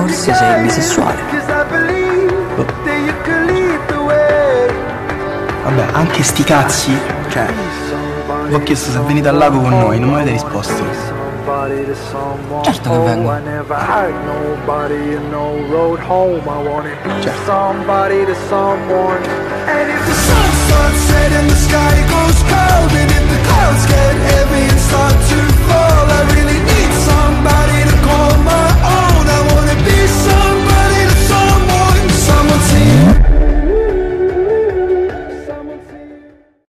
Forse sei bisessuale. Oh. Vabbè, anche sti cazzi, cioè, vi ho chiesto se venite al lago con noi, non mi avete risposto. Certo che vengo. Certo.